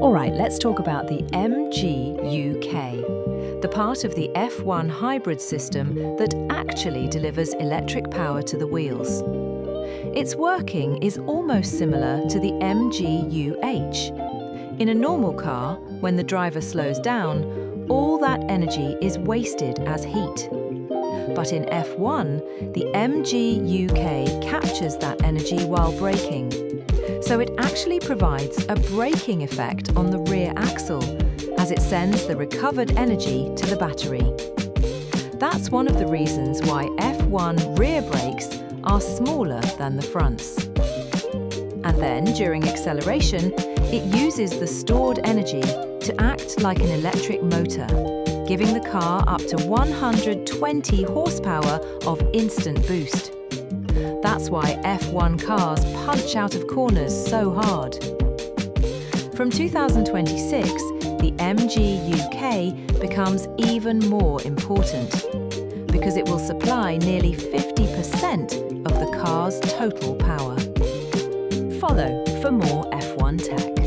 All right, let's talk about the MGU-K, the part of the F1 hybrid system that actually delivers electric power to the wheels. Its working is almost similar to the MGU-H. In a normal car, when the driver slows down, all that energy is wasted as heat. But in F1, the MGU-K captures that energy while braking so it actually provides a braking effect on the rear axle as it sends the recovered energy to the battery. That's one of the reasons why F1 rear brakes are smaller than the fronts. And then, during acceleration, it uses the stored energy to act like an electric motor, giving the car up to 120 horsepower of instant boost. That's why F1 cars punch out of corners so hard. From 2026, the MG UK becomes even more important because it will supply nearly 50% of the car's total power. Follow for more F1 tech.